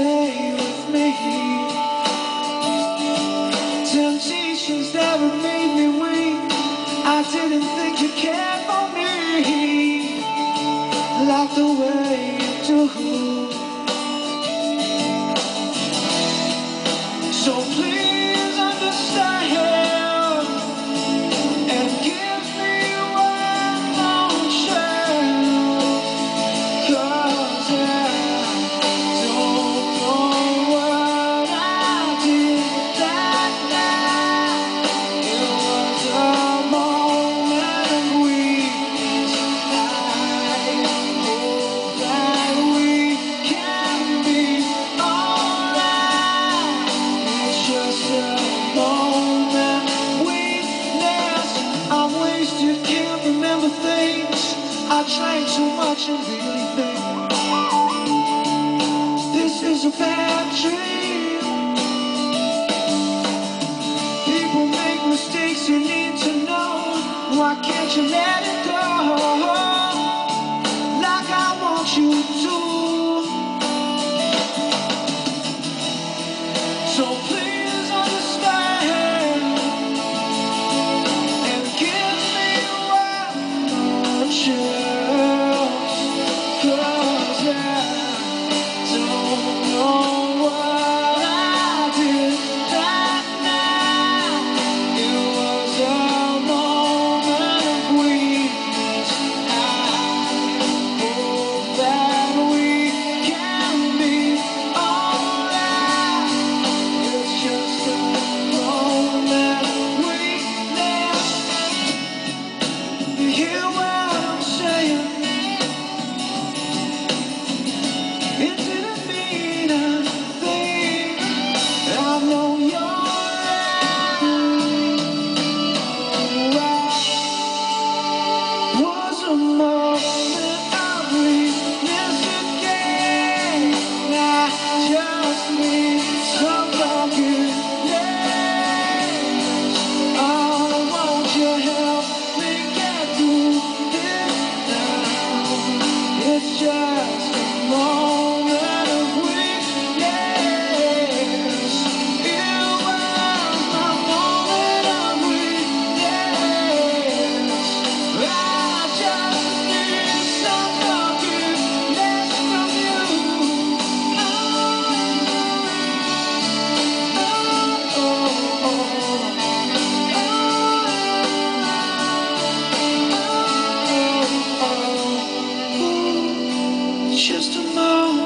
stay with me. Temptations me weak. I didn't think you cared for me like the way you do. Things. I drank too much and really think this is a bad dream. People make mistakes, you need to know. Why can't you let it go? just a moment.